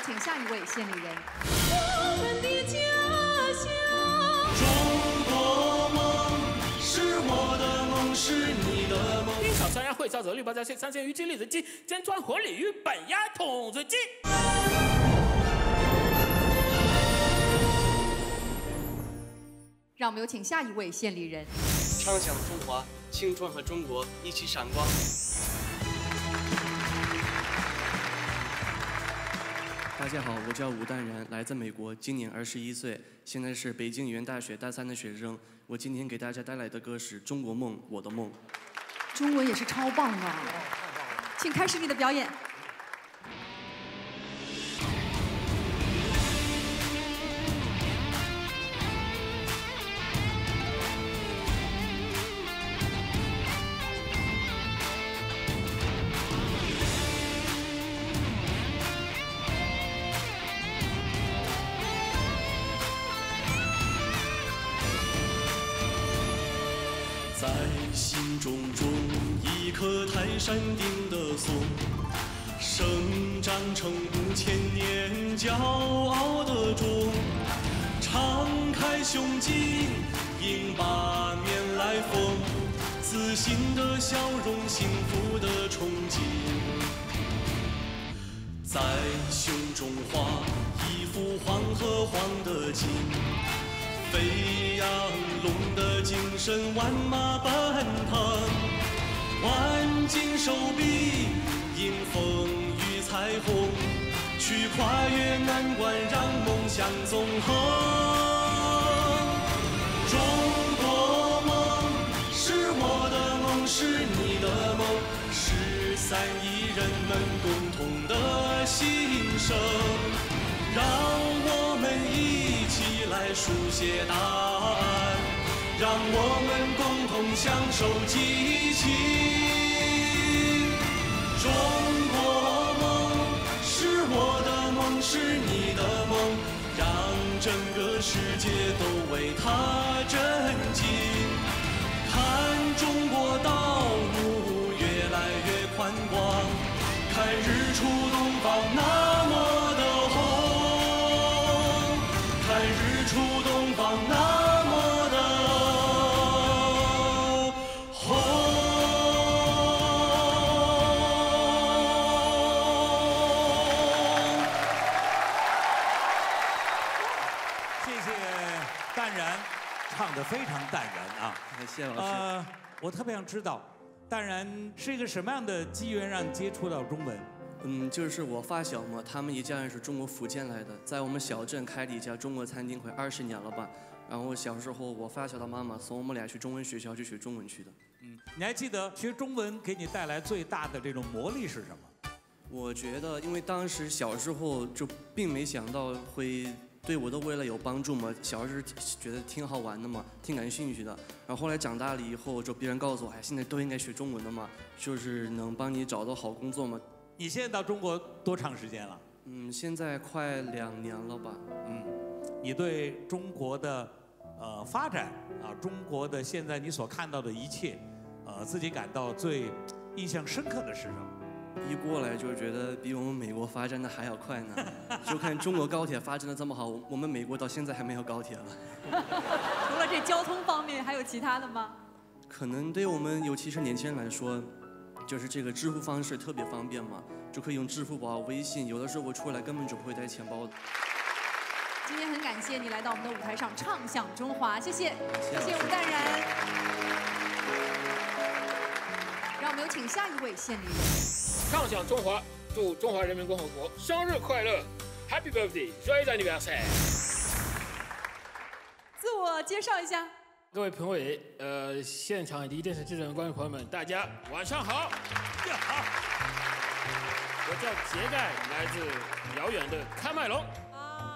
有请下一位献礼人。我们的家乡，中国梦是我的梦，是你的梦。会烧着绿包在线，三鲜鱼鸡栗子鸡，尖川火鲤鱼板鸭筒子鸡。让我们有请下一位献礼人。畅想中华，青春和中国一起闪光。大家好，我叫吴淡然，来自美国，今年二十一岁，现在是北京语言大学大三的学生。我今天给大家带来的歌是《中国梦，我的梦》。中文也是超棒的！请开始你的表演。心中种一棵泰山顶的松，生长成五千年骄傲的种。敞开胸襟，迎八面来风，自信的笑容，幸福的憧憬。在胸中画一幅黄河黄的景。飞扬龙的精神，万马奔腾，挽紧手臂，迎风与彩虹，去跨越难关，让梦想纵横。中国梦是我的梦，是你的梦，十三亿人们共同的心声，让我们一来书写答案，让我们共同享受激情。中国梦是我的梦，是你的梦，让整个世界都为它震惊。谢谢老师。呃，我特别想知道，淡然是一个什么样的机缘让你接触到中文？嗯，就是我发小嘛，他们一家人是中国福建来的，在我们小镇开了一家中国餐厅，快二十年了吧。然后小时候，我发小的妈妈送我们俩去中文学校去学中文去的。嗯，你还记得学中文给你带来最大的这种魔力是什么？我觉得，因为当时小时候就并没想到会对我的未来有帮助嘛，小时候觉得挺好玩的嘛，挺感兴趣的。然后后来长大了以后，就别人告诉我，哎，现在都应该学中文的嘛，就是能帮你找到好工作嘛。你现在到中国多长时间了？嗯，现在快两年了吧。嗯，你对中国的呃发展啊，中国的现在你所看到的一切，呃，自己感到最印象深刻的是什么？一过来就觉得比我们美国发展的还要快呢，就看中国高铁发展的这么好，我们美国到现在还没有高铁了。除了这交通方面，还有其他的吗？可能对我们尤其是年轻人来说，就是这个支付方式特别方便嘛，就可以用支付宝、微信，有的时候我出来根本就不会带钱包的。今天很感谢你来到我们的舞台上唱响中华，谢谢，谢谢吴淡然。让我们有请下一位献礼人。畅想中华，祝中华人民共和国生日快乐，Happy Birthday，joyeux anniversaire！自我介绍一下。各位评委，呃，现场以及电视机前的观众朋友们，大家晚上好。我叫杰盖，来自遥远的喀麦隆。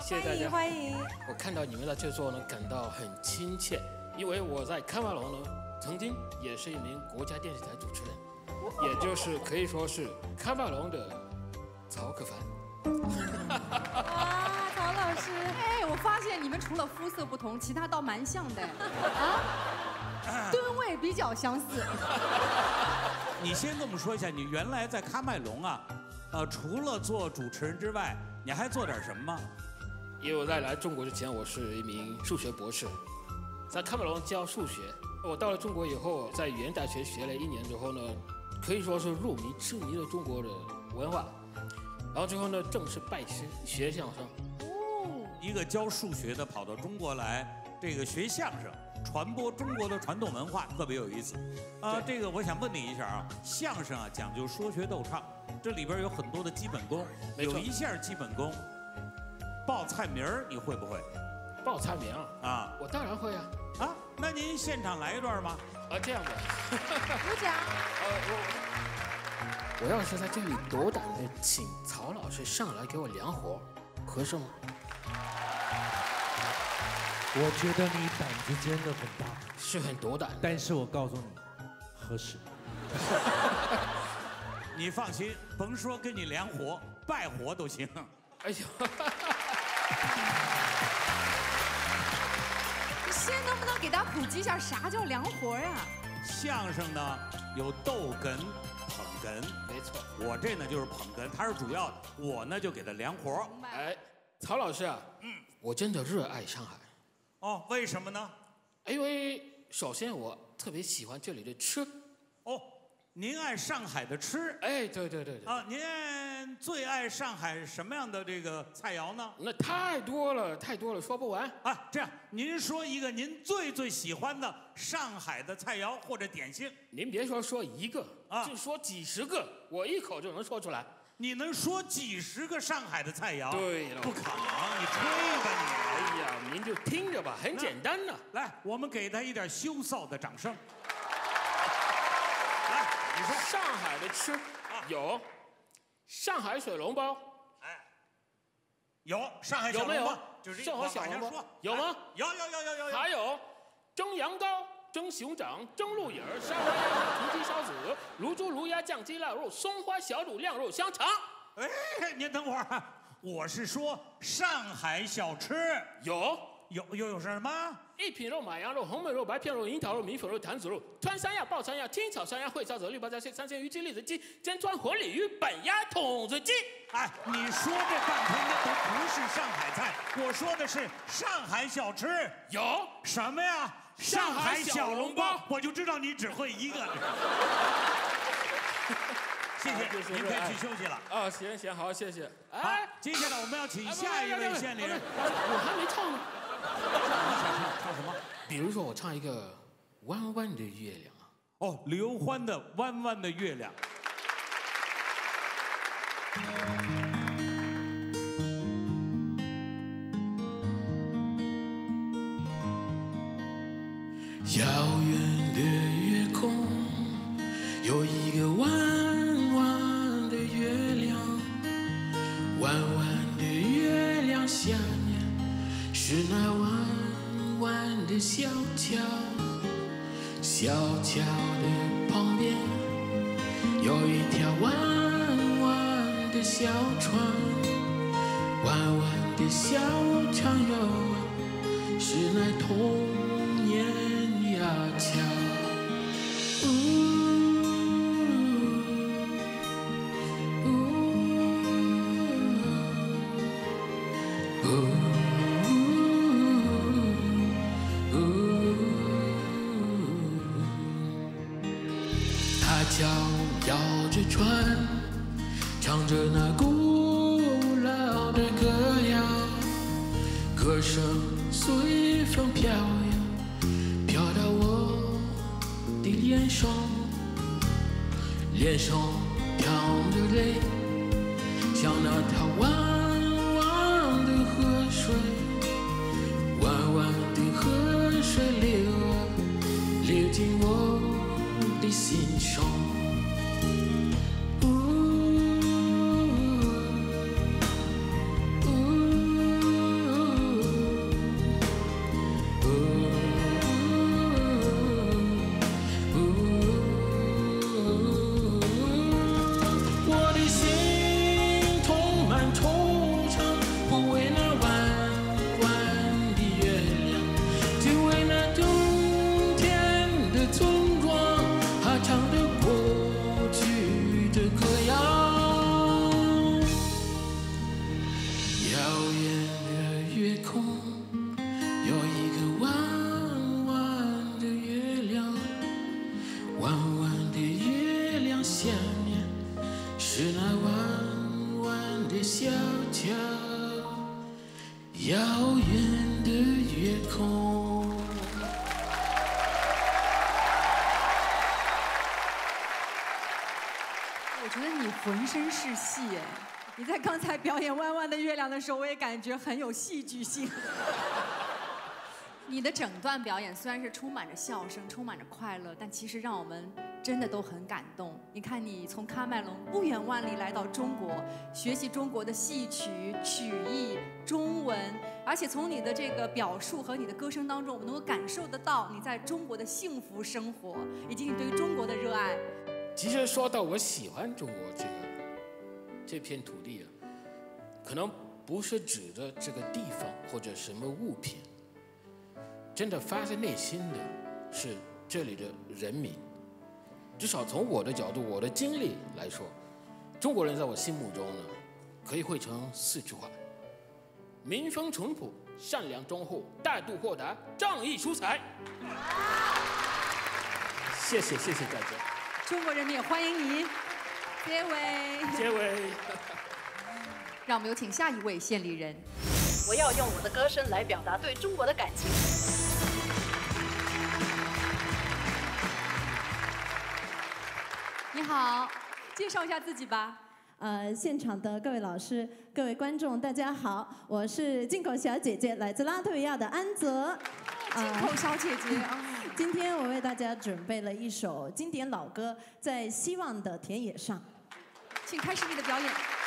谢谢大家，欢迎。我看到你们的制作呢，感到很亲切，因为我在喀麦隆呢，曾经也是一名国家电视台主持人，也就是可以说是喀麦隆的曹可凡。哇，曹老师，哎，我发现你们除了肤色不同，其他倒蛮像的，啊，吨位比较相似。你先跟我们说一下，你原来在喀麦隆啊，呃，除了做主持人之外，你还做点什么吗？因为我在来中国之前，我是一名数学博士，在喀麦隆教数学。我到了中国以后，在语言大学学了一年之后呢，可以说是入迷痴迷了中国的文化。然后最后呢，正式拜师学相声。哦一个教数学的跑到中国来，这个学相声，传播中国的传统文化，特别有意思。啊，这个我想问你一下啊，相声啊讲究说学逗唱，这里边有很多的基本功，有一项基本功，报菜名儿你会不会？报菜名，啊我当然会啊。啊，那您现场来一段吗？啊，这样的。鼓掌。呃，我我要是在这里斗胆的请曹老师上来给我量活，合适吗？我觉得你胆子真的很大，是很斗胆。但是我告诉你，合适。你放心，甭说跟你量活，拜活都行。哎呦，你先能不能给大家普及一下啥叫梁活呀？相声呢有逗哏、捧哏，没错。我这呢就是捧哏，他是主要的，我呢就给他梁活。明白。哎，曹老师啊，嗯，我真的热爱上海，哦，为什么呢？因为首先我特别喜欢这里的吃。哦，您爱上海的吃哎，对对对对，啊？您最爱上海什么样的这个菜肴呢？那太多了，太多了，说不完。啊，这样，您说一个您最最喜欢的上海的菜肴或者点心，您别说说一个，啊就说几十个，我一口就能说出来。你能说几十个上海的菜肴？对了不可能，你吹吧你哎呀，您就听着吧，很简单呐。你。来，我们给他一点羞臊的掌声。来，你说。上海的吃有上海水笼包，哎有上海小有没有笼包？就是上海小笼包有吗哎有有有有有有。还有蒸羊羔、蒸熊掌、蒸鹿眼儿、沙拉鸭、土鸡烧子、卤猪、卤鸭、酱鸡、腊肉、松花小肚、晾肉、香肠。哎，您等会儿，我是说上海小吃有有又有什么？一品肉、马羊肉、红焖肉、白片肉、樱桃肉、米粉肉、坛子肉、川山药、爆山药、青炒山鸭、烩烧子、绿包菜、三鲜鱼鸡、栗子鸡、煎川活鲤鱼、本鸭、筒子鸡。哎，你说这半天那都不是上海菜，我说的是上海小吃。有什么呀？上海小笼包我就知道你只会一个。谢谢，就是您可以去休息了。啊，行行好，谢谢。好哎，，接下来我们要请哎下一位献礼人。我还没唱呢。唱什么？比如说，我唱一个弯弯的月亮啊。哦，刘欢的《弯弯的月亮》。小桥，小桥的旁边有一条弯弯的小船，弯弯的小船哟，是那童年呀桥。唱着那古老的歌谣，歌声随风飘扬，飘到我的脸上，脸上淌着泪，像那条弯弯的河水，弯弯的河水流啊流进我的心上。身是戏哎！你在刚才表演《弯弯的月亮》的时候，我也感觉很有戏剧性。你的整段表演虽然是充满着笑声，充满着快乐，但其实让我们真的都很感动。你看，你从喀麦隆不远万里来到中国，学习中国的戏曲、曲艺、中文，而且从你的这个表述和你的歌声当中，我们能够感受得到你在中国的幸福生活，以及你对于中国的热爱。其实说到我喜欢中国这个这片土地啊，可能不是指的这个地方或者什么物品，真的发自内心的是这里的人民。至少从我的角度、我的经历来说，中国人在我心目中呢，可以汇成四句话：民风淳朴、善良忠厚、大度豁达、仗义疏财。谢谢谢谢大家。中国人民也欢迎你，结尾。结尾。让我们有请下一位献礼人。我要用我的歌声来表达对中国的感情。你好，介绍一下自己吧。呃，现场的各位老师、各位观众，大家好，我是进口小姐姐，来自拉脱维亚的安泽。进口小姐姐啊。今天我为大家准备了一首经典老歌，在希望的田野上。请开始你的表演。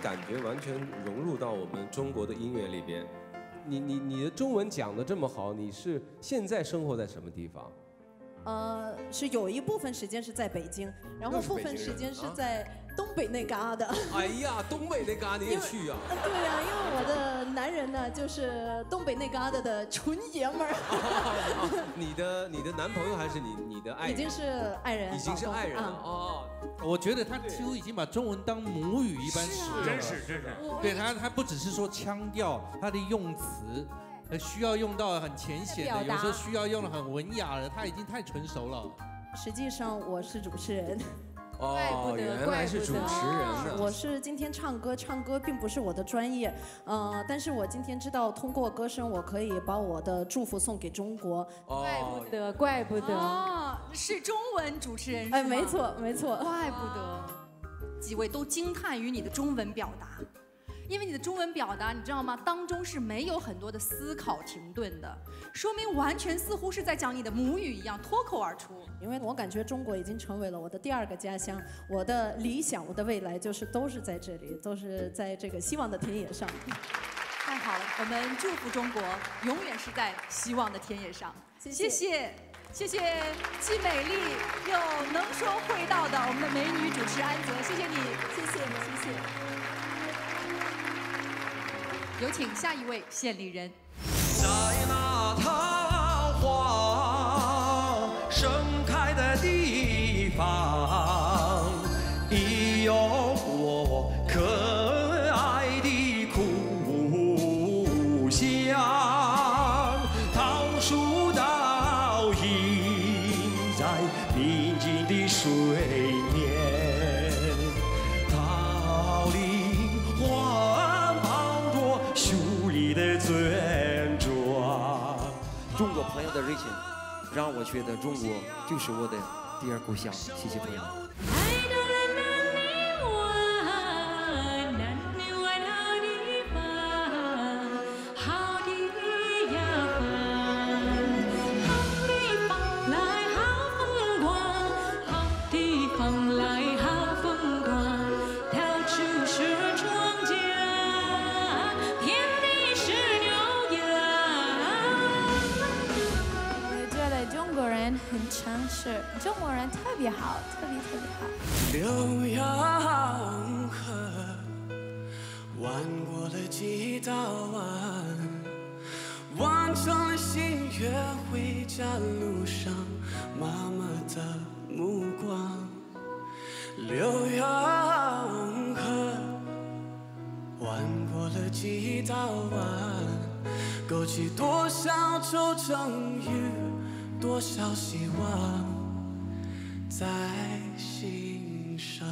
感觉完全融入到我们中国的音乐里边。你你你的中文讲的这么好，你是现在生活在什么地方？呃，是有一部分时间是在北京，然后部分时间是啊在东北那旮瘩。哎呀，东北那嘎你也去呀、呃对呀、因为我的男人呢，就是东北那旮瘩的纯爷们儿，你的你的男朋友还是你你的爱人？已经是爱人，已经是爱人了啊哦。我觉得他几乎已经把中文当母语一般使用了，真是真是。对他，他不只是说腔调，他的用词，呃，需要用到很浅显的，有时候需要用的很文雅的，他已经太成熟了。实际上我是主持人，哦，原来是主持人呢。我是今天唱歌，唱歌并不是我的专业，呃，但是我今天知道通过歌声，我可以把我的祝福送给中国。怪不得，怪不得。哦，是中文主持人是吗哎，没错，没错。怪不得，几位都惊叹于你的中文表达，因为你的中文表达，你知道吗？当中是没有很多的思考停顿的，说明完全似乎是在讲你的母语一样脱口而出。因为我感觉中国已经成为了我的第二个家乡，我的理想，我的未来就是都是在这里，都是在这个希望的田野上。太好了，我们祝福中国永远是在希望的田野上。谢谢谢谢谢既美丽又能说会道的我们的美女主持安泽，谢谢你，谢谢你，谢谢。有请下一位献礼人。让我觉得中国就是我的第二故乡。谢谢朋友。起多少愁成雨，多少希望在心上。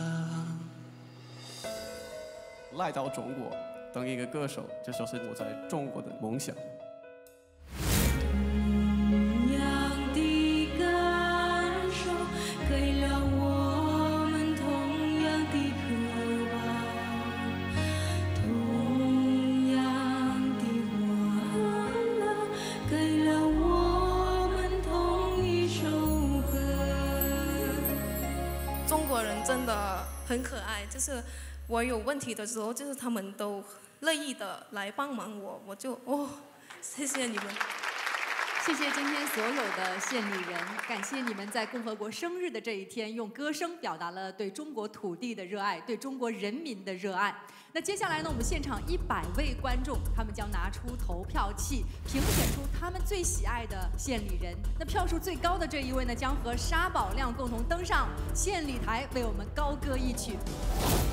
来到中国当一个歌手，这就是我在中国的梦想。我有问题的时候，就是他们都乐意的来帮忙我，我就哦，谢谢你们。谢谢今天所有的献礼人，感谢你们在共和国生日的这一天，用歌声表达了对中国土地的热爱，对中国人民的热爱。那接下来呢，我们现场一百位观众，他们将拿出投票器，评选出他们最喜爱的献礼人。那票数最高的这一位呢，将和沙宝亮共同登上献礼台，为我们高歌一曲。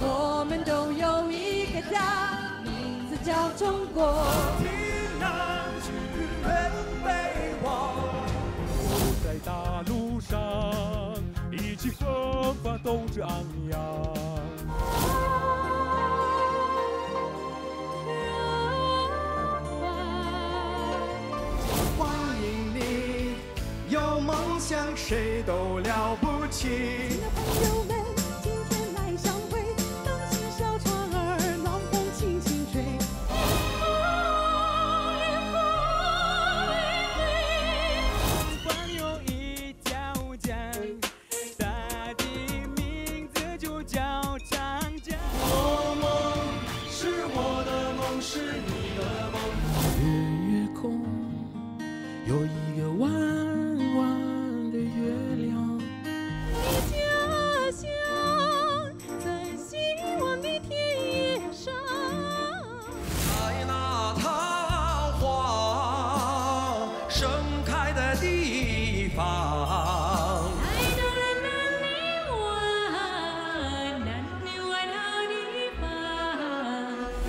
我们都有一个家，名字叫中国。风发，斗志昂扬。欢迎你，有梦想谁都了不起。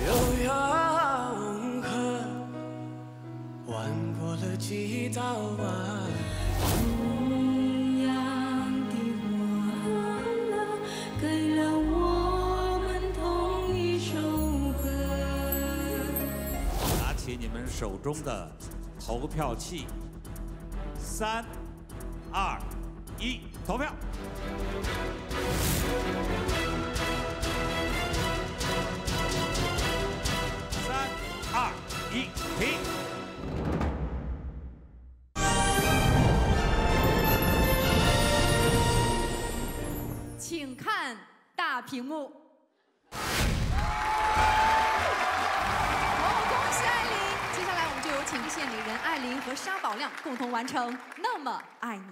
有条河弯过了几道弯，同样的欢乐给了我们同一首歌。拿起你们手中的投票器，三。二、一，投票。三、二、一，停。请看大屏幕。哦，恭喜艾琳！接下来我们就有请县里人艾琳和沙宝亮共同完成《那么爱你》。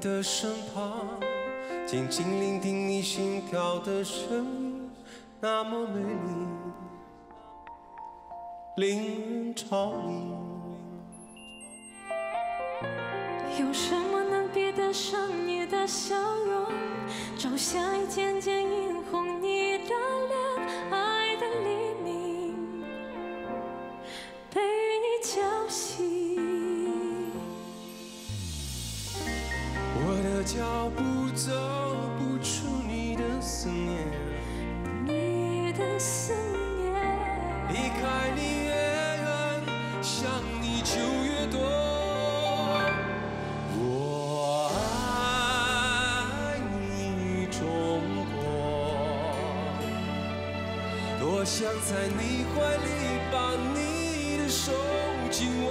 的身旁，静静聆听你心跳的声音，那么美丽，令人着迷。有什么能比得上你的笑容？朝霞一渐渐脚步走不出你的思念，你的思念，离开你越远，想你就越多。我爱你，中国，多想在你怀里把你的手紧握。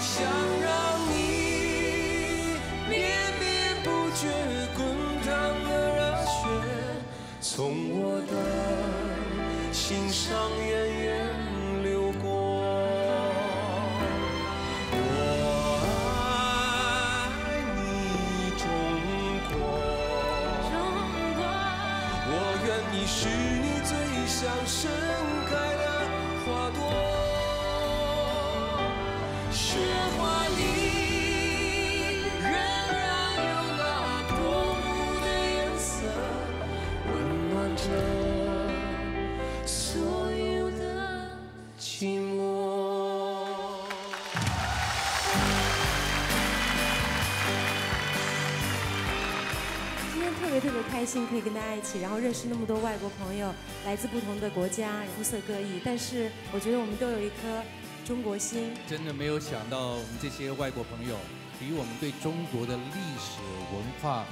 想让从我的心上源源流过。我爱你，中国，我愿意是你最想盛开的花朵。雪花着所有的寂寞。今天特别特别开心，可以跟大家一起，然后认识那么多外国朋友，来自不同的国家，肤色各异，但是我觉得我们都有一颗中国心。真的没有想到我们这些外国朋友，比我们对中国的历史文化、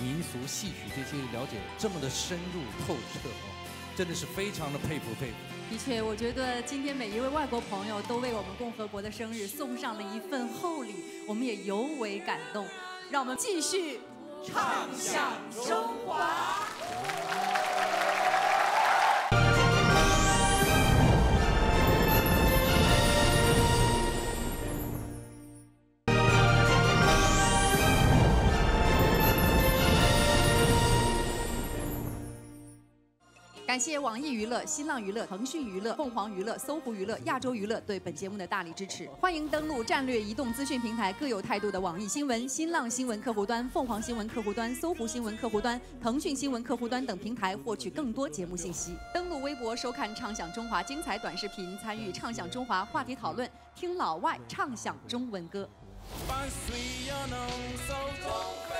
民俗戏曲这些了解这么的深入透彻哦，真的是非常的佩服佩服。的确，我觉得今天每一位外国朋友都为我们共和国的生日送上了一份厚礼，我们也尤为感动。让我们继续唱响中华。感谢网易娱乐、新浪娱乐、腾讯娱乐、凤凰娱乐、搜狐娱乐、亚洲娱乐对本节目的大力支持。欢迎登录战略移动资讯平台各有态度的网易新闻、新浪新闻客户端、凤凰新闻客户端、搜狐新闻客户端、腾讯新闻客户端等平台获取更多节目信息。登录微博收看“畅享中华”精彩短视频，参与“畅享中华”话题讨论，听老外畅享中文歌。伴随呀能手中飞。